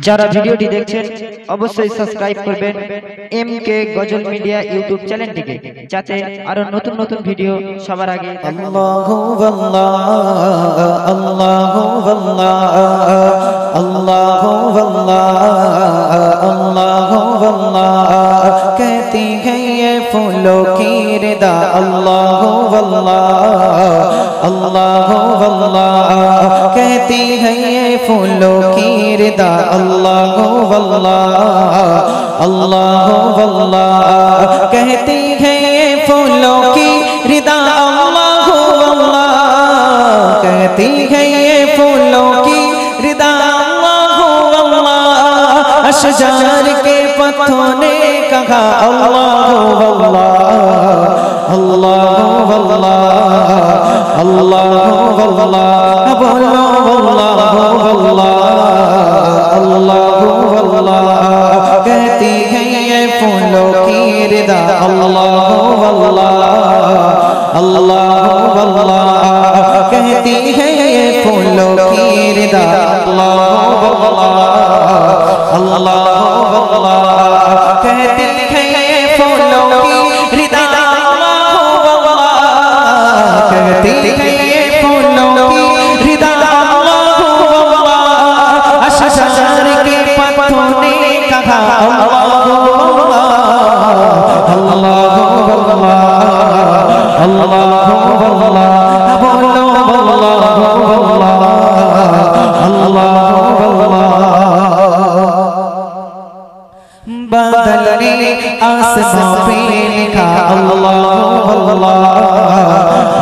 যারা ভিডিওটি দেখছেন, অবশ্যই সাবস্ক্রাইব করবেন M K Ghazal media YouTube চ্যানেলটিকে যাতে আরও নতুন নতুন ভিডিও সবার আগে আল্লাহু کی ردا اللہ واللہ اللہ واللہ۔ کہتی ہے پھولوں کی ردا اللہ واللہ۔ کہتی ہے یہ پھولوں کی ردا اللہ اللہ اشجار کے پتھوں نے کہا اللہ اللہ اللہ اللہ اللہ اللہ بولو، اللہ اللہ اللہ اللہ کہتی ہے یہ پھولوں کی ردا اللہ اللہ اللہ اللہ کہتی ہے یہ پھولوں کی ردا اللہ اللہ إليك الله الله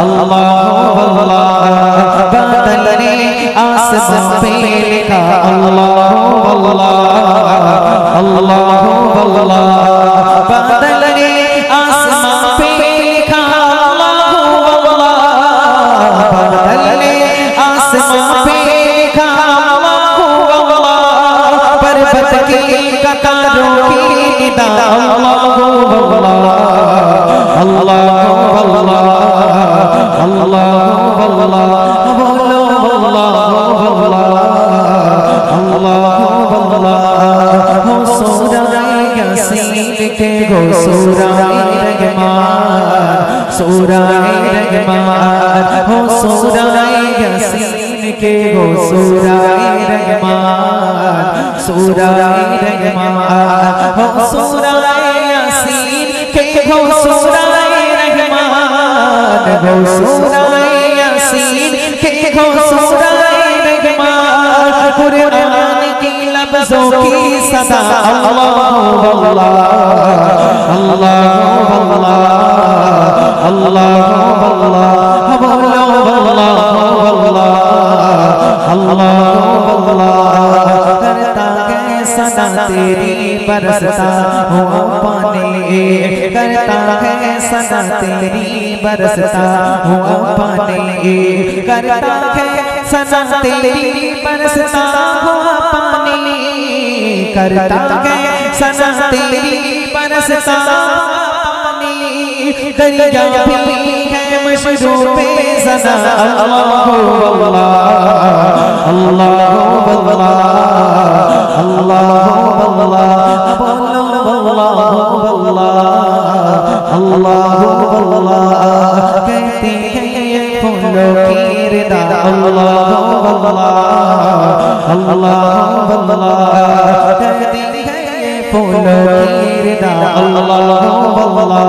الله الله بدلني أسم بيلك الله الله الله الله بدلني أسم بيلك الله الله بدلني أسم بيلك الله الله بربت کی قطاروں کی ندا الله کے گو سورہ رحمان سورہ رحمان، ہو سورہ یاسین کے گو سورہ رحمان سورہ رحمان، ہو سورہ یاسین کے گو سورہ رحمان، گو سورہ یاسین کے گو سورہ رحمان، قرآن کی لفظوں کی صدا اللہ اللہ اللہ اللہ اللہ اللہ بولو اللہ اللہ اللہ کرتا ہے صدا تیری برستا ہوا پانے کرتا ہے صدا تیری برستا ہوا پانے کرتا ہے صدا تیری برستا ہوا پانی کرتا ہے صدا تیری برستا پانی دریا بھی ہے مشروع زنا اللہ اللہ اللہ اللہ اللہ اللہ بولو اللہ اللہ اللہ کہتی اللہ اللہ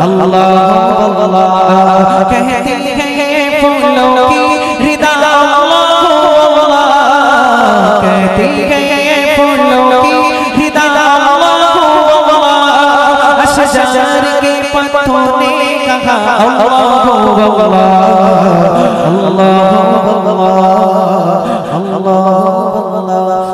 اللہ اللہ کہتی ہے یہ پھولوں کی ردا اللہ اللہ اللہ کہتی ہے کی ردا اللہ اشجار کے پتھوں نے کہا اللہ اللہ اللہ اللہ اللہ